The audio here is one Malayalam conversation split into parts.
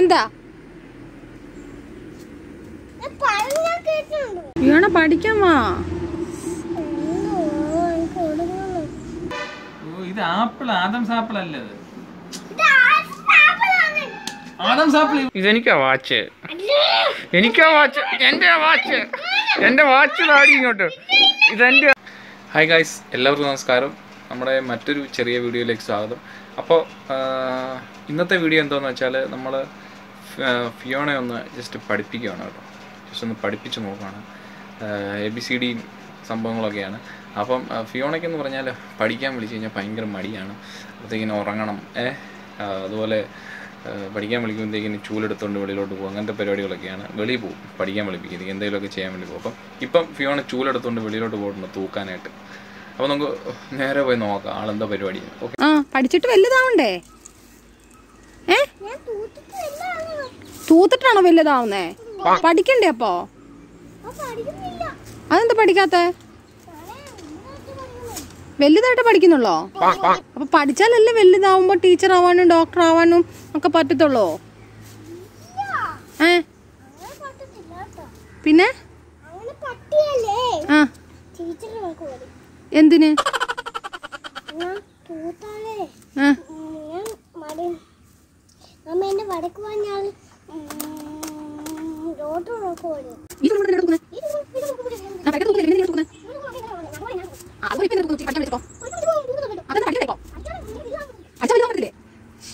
എന്താ? ഒടുങ്ങുന്നു ഓ ഇത് ആപ്പിൾ ആദംസ് ആപ്പിൾ അല്ല ആദംസ് ആപ്പിൾ ഇതെനിക്കാ വാച്ച്. എനിക്കാ വാച്ച്. എന്റെ വാച്ച്. എന്റെ വാച്ച് താടി ഇങ്ങോട്ട്. ഇതെന്റെ ഹായ് ഗായ്സ് എല്ലാവർക്കും നമസ്കാരം. നമ്മുടെ മറ്റൊരു ചെറിയ വീഡിയോയിലേക്ക് സ്വാഗതം. അപ്പോൾ ഇന്നത്തെ വീഡിയോ എന്താണെന്ന് വെച്ചാൽ നമ്മൾ ഫിയോണെ ഒന്ന് ജസ്റ്റ് പഠിപ്പിക്കുകയാണ് കേട്ടോ. ജസ്റ്റ് ഒന്ന് പഠിപ്പിച്ച് നോക്കുകയാണ് എ ബി സി ഡിയും സംഭവങ്ങളൊക്കെയാണ്. അപ്പം ഫിയോണയ്ക്കെന്ന് പറഞ്ഞാൽ പഠിക്കാൻ വിളിച്ച് കഴിഞ്ഞാൽ ഭയങ്കര മടിയാണ്. അപ്പോഴത്തേക്കിന് ഉറങ്ങണം. ഏ? ആ, അതുപോലെ പഠിക്കാൻ വിളിക്കുമ്പോഴത്തേക്കിന് ചൂലെടുത്തുകൊണ്ട് വെളിയിലോട്ട് പോകും. അങ്ങനത്തെ പരിപാടികളൊക്കെയാണ്. വെളി പോകും. പഠിക്കാൻ വിളിപ്പിക്കുന്നത്. എന്തെങ്കിലുമൊക്കെ ചെയ്യാൻ വേണ്ടി പോകും. അപ്പം ഇപ്പം ഫിയോണ ചൂലെടുത്തുകൊണ്ട് വെളിയിലോട്ട് പോയിട്ടുണ്ട് തൂക്കാനായിട്ട്? അപ്പോൾ നമുക്ക് നേരെ പോയി നോക്കാം. ആളെന്താ പരിപാടി? ഓക്കെ ആ പഠിച്ചിട്ട് വലുതാവണ്ടേ? ഏ? തൂത്തിട്ടാണോ വലുതാവുന്നേ? പഠിക്കണ്ടേ അപ്പോ? അതെന്താ പഠിക്കാത്ത? വലുതായിട്ട് പഠിക്കുന്നുള്ളോ? അപ്പൊ പഠിച്ചാലല്ലേ വലുതാവുമ്പോ ടീച്ചർ ആവാനും ഡോക്ടർ ആവാനും ഒക്കെ പറ്റത്തുള്ളൂ? ഏ? പിന്നെ? ആ. എന്തിന്? ആ. അമ്മ എന്നെ വടക്ക് പറഞ്ഞാൽ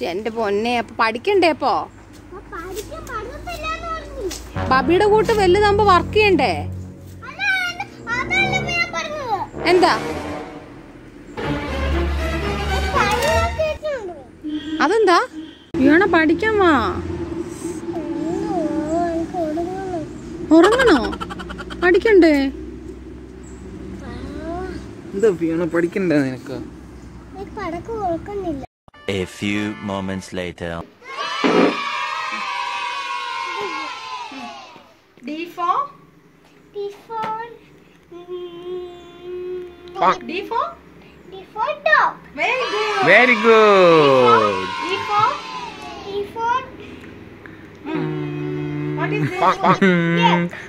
എന്റെ പൊന്നെ അപ്പൊ പഠിക്കണ്ടേ അപ്പോ. ബബിയുടെ കൂട്ട് വലുതാകുമ്പോ വർക്ക് ചെയ്യണ്ടേ. എന്താ? അതെന്താ? വീണ പഠിക്കാൻ വാ എന്തോ എനിക്ക് ഒടുങ്ങുന്നു. ഉറങ്ങണോ? പഠിക്കണ്ടേ? എന്താ വീണ പഠിക്കണ്ടേ നിനക്ക്? A few moments later. D for D D for before dog. Very good very good D for Before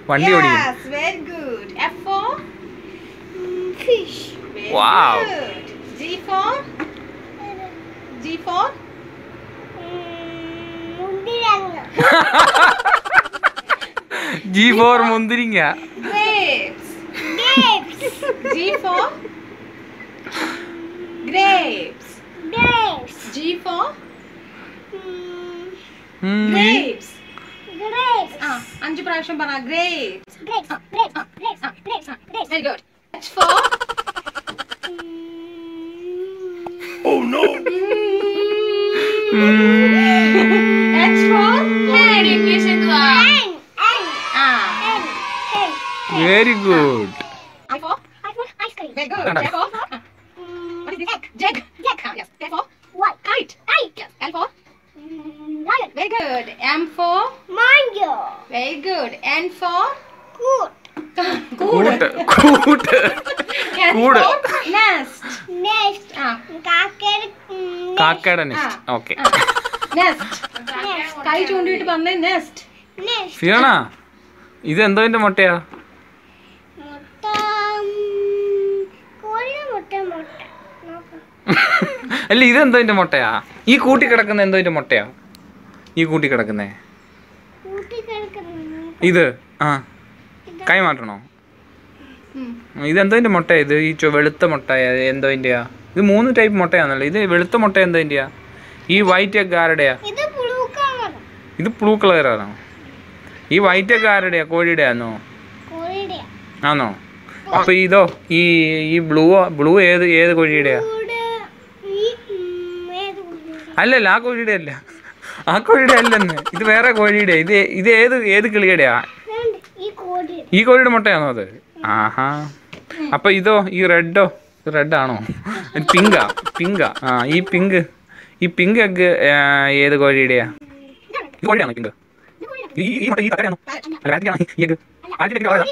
വണ്ടി ഓടിക്കും yes very good F for mm, fish. Wow. G for G for Mm, മുന്തിരിങ്ങ. ജി ഫോർ മുന്തിരിങ്ങ grapes Grapes. G for grapes. Grapes. അഞ്ച് പ്രാവശ്യം പറ grapes. Grapes. Grapes. Grapes. Grapes. Grapes. Very good. H for H for hand. English എന്തുവാ? Hen. Hen. ആ. Hen. Hen. Very good I for I want ice cream. very good. J for Mm, what is this? Jag. Jag. Ah, yes. K for What? kite. Kite. Yes. L for Mm, lion. very good. M for Mango. Very good. And for Good. Good. Good. Good. കൂട്. for nest. Nest. ആ. കാക്കയുടെ nest okay nest kai nest കൈ ചൂണ്ടിയിട്ട് പറഞ്ഞേ നെസ്റ്റ്. ഫിയോണ ഇത് എന്തോന്റെ മുട്ടയാ അല്ല ഇത് എന്തോന്റെ മുട്ടയാ ഈ കൂട്ടി കിടക്കുന്ന എന്തോന്റെ മുട്ടയാ ഈ കൂട്ടി കിടക്കുന്നു ഇത് ആ. കൈ മാറ്റണോ? ഇത് എന്തോന്റെ മുട്ട ഇത് ഈ വെളുത്ത മുട്ട എന്തോന്റെയാ ഇത് മൂന്ന് ടൈപ്പ് മുട്ടയാണല്ലോ ഇത് വെളുത്ത മുട്ട എന്തോന്റെയാ ഈ വൈറ്റ് ഒക്കെ ആരുടെയാ? ഇത് ബ്ലൂ കളറാണോ ഈ വൈറ്റ് ഒക്കെ ആരുടെയാ? കോഴിയുടെ ആണോ ആണോ അപ്പൊ ഇതോ ഈ ഈ ബ്ലൂ ബ്ലൂ ഏത് ഏത് കോഴിയുടെയാ? അല്ലല്ല ആ കോഴിയുടെ അല്ല ആ കോഴിയുടെ അല്ലെന്ന് ഇത് വേറെ കോഴിയുടെ. ഇത് ഇത് ഏത് ഏത് കിളിയുടെയാ? ഈ കോഴി ഈ കോഴിയുടെ മുട്ടയാണോ അത്? ആഹാ. അപ്പൊ ഇതോ ഈ റെഡോ റെഡാണോ പിങ്കാ പിങ്കാ. ആ ഈ പിങ്ക് ഈ പിങ്ക് എഗ് ഏത് കോഴിയുടെയാ? ഈ കോഴിയാണോ പിങ്ക്? ഈ ഈ മുട്ട ഈ തക്കരയാണോ എഗ് കളറാ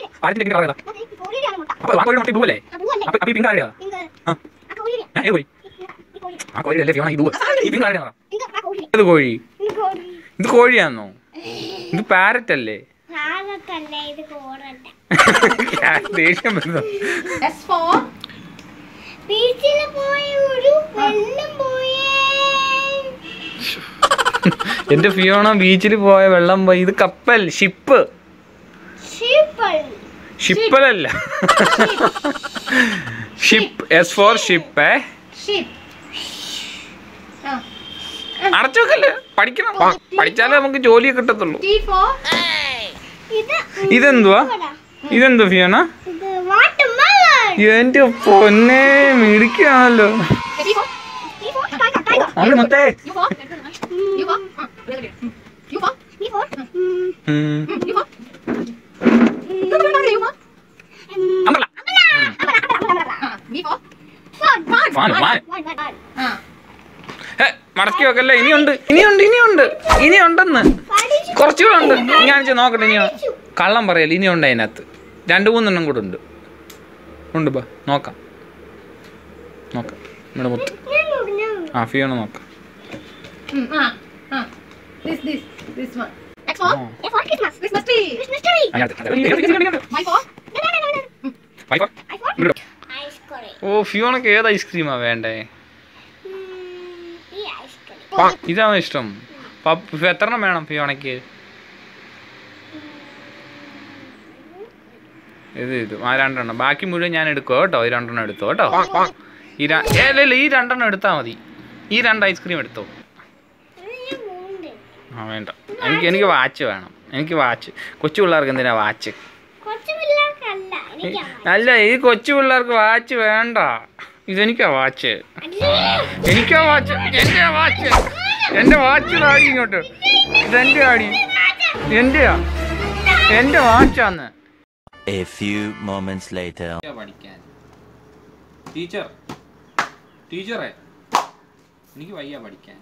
കളറാ മുട്ട അപ്പൊ ആ കോഴിയുടെ മുട്ട പൂവല്ലേ? ആ പൂവല്ലേ? അപ്പൊ അപ്പൊ ഈ പിങ്ക് ആരുടെയാ? പിങ്ക്. ആ. ആ കോഴിയുടെ. ഏ, ഏത് കോഴി? ആ കോഴിയുടെ അല്ലേ ഫിയോണ? പിങ്ക് ആരുടെയാ. ഏത് കോഴി. ഇത് കോഴിയാണോ ഇത് പാരറ്റ് അല്ലേ ഭാഗത്തല്ല ഇത് കോറണ്ട ദേഷ്യം വരുന്നു. എസ് ഫോർ ബീച്ചിൽ പോയ ഒരു വെള്ളം പോയേ. എന്റെ ഫിയോണ ബീച്ചിൽ പോയ വെള്ളം പോയി. ഇത് കപ്പൽ ഷിപ്പ്. ഷിപ്പലല്ല. ഷിപ്പ്. എസ് ഫോർ ഷിപ്പ് ഏ? ഷിപ്പ്. അടച്ചു വെക്കല്ലേ പഠിക്കണം പഠിച്ചാലേ നമുക്ക് ജോലി കിട്ടത്തുള്ളൂ ഇതെന്തുവാ ഇതെന്തു ഫിയോണ എന്റെ പൊന്നെ മിടിക്കാണല്ലോ മൊത്തേ. യു ഫോർ യു ഫോർ അമ്പല. B for van, van. ആ ഹേ, മടക്കി വെക്കല്ല? ഇനിയുണ്ട്. ഇനിയുണ്ട് ഇനിയുണ്ട്. ഇനിയുണ്ടെന്ന്. കുറച്ചുകൂടെ ഉണ്ട്. ഞാൻ ചെ- നോക്കട്ടെ ഇനിയോ? കള്ളം പറയല്ല ഇനിയുണ്ട് അതിനകത്ത്. രണ്ട് മൂന്നെണ്ണം കൂടെ ഉണ്ട്. ഉണ്ട് ബാ നോക്കാം. നോക്കാം. ഇവിടെ മുത്ത്. ആ ഫിയോണ നോക്കാം. ഓ ഫിയോണക്ക് ഏത് ഐസ്ക്രീമാ വേണ്ടേ? ഇതാണോ ഇഷ്ടം? എത്ര വേണം ഫിയോണക്ക് ഇത് ഇത്. ആ രണ്ടെണ്ണം. ബാക്കി മുഴുവൻ ഞാൻ എടുക്കുക കേട്ടോ. ഈ രണ്ടെണ്ണം എടുത്തോ കേട്ടോ? ഈ ഇല്ല ഈ രണ്ടെണ്ണം എടുത്താൽ മതി. ഈ രണ്ട് ഐസ്ക്രീം എടുത്തോ? ആ വേണ്ട. എനിക്ക് എനിക്ക് വാച്ച് വേണം. എനിക്ക് വാച്ച് കൊച്ചു പിള്ളേർക്ക് എന്തിനാ വാച്ച് അല്ല ഈ കൊച്ചു പിള്ളേർക്ക് വാച്ച് വേണ്ട. ഇതെനിക്കാ വാച്ച്. എനിക്കാ വാച്ച്. എന്റെ വാച്ച്. എന്റെ വാച്ച് ആടി ഇങ്ങോട്ട്. ഇതെന്റെ ആടി. എന്റെയാ എന്റെ വാച്ചാന്ന്. A few moments later. പഠിക്കാൻ. ടീച്ചർ. ടീച്ചറെ എനിക്ക് വയ്യ പഠിക്കാൻ.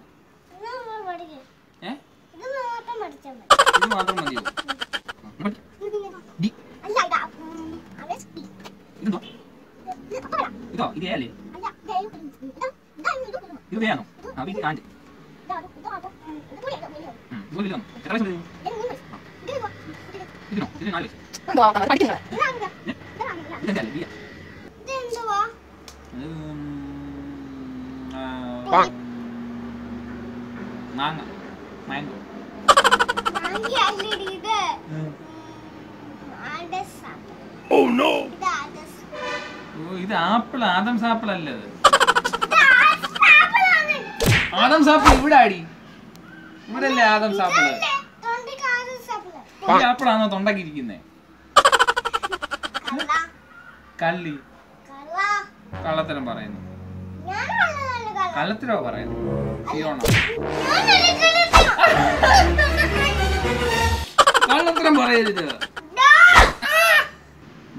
ഏ? ഇത് മാത്രം പഠിച്ചാൽ മതി. ഇത് മാത്രം മതിയോ ഡി. അല്ല ഇതാ ഉം, അവിടെ സ്കി. ഇതെന്തോ ഇത് പപ്പട. ഇതോ ഇത് അല്ലേ അല്ല ഇതാ ഇത് കുടി. ഇതാ ഇതാ ഇത് കുടി. ഇത് വേണോ ആ ഇത് കാണിച്ച് ഇതാ ഇത് ഇതാ ഇത് ഉം, ഇത് കുടി, ഇത് കുടി. ഇത് വലുതാണോ എത്ര വയസ്സ് വരും ഇത് മൂന്ന് വയസ്സ്. ഇത് ഇതുവാ. ഇത് ഇതിനോ ഇതിന് നാല് വയസ്സ് എന്തോ പഠിക്കുന്നത് ഇതാ ഇതാ. ഇതാ ഇതാ. ഇതെന്താ അല്ലേ ബിയ ഇത് എന്തുവാ? മാങ്ങ മാങ്കോ മാങ്ങയല്ലടി ഇത്. Adam's apple. ഇത് ആഡസ്. ഓ ഇത് ആപ്പിൾ ആദംസ് ആപ്പിൾ അല്ലത് ഇത് ആഡസ് ആപ്പിളാണ്. ആദംസ് സാപ്പിൾ ഇവിടെ ആടി ഇവിടെ അല്ലേ ആദം. ഈ ആപ്പിളാണോ തൊണ്ടക്കിരിക്കുന്നേ കള്ള. കള്ളി. കള്ളത്തരം പറയുന്നു. കള്ളത്തരോ പറയുന്നു. കള്ളത്തരം പറയരുത്.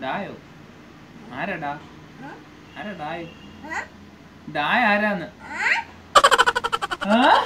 ഡായോ? ആരാ ഡാ? ആരാ ഡായ്? ഡായ ആരാന്ന്? 어?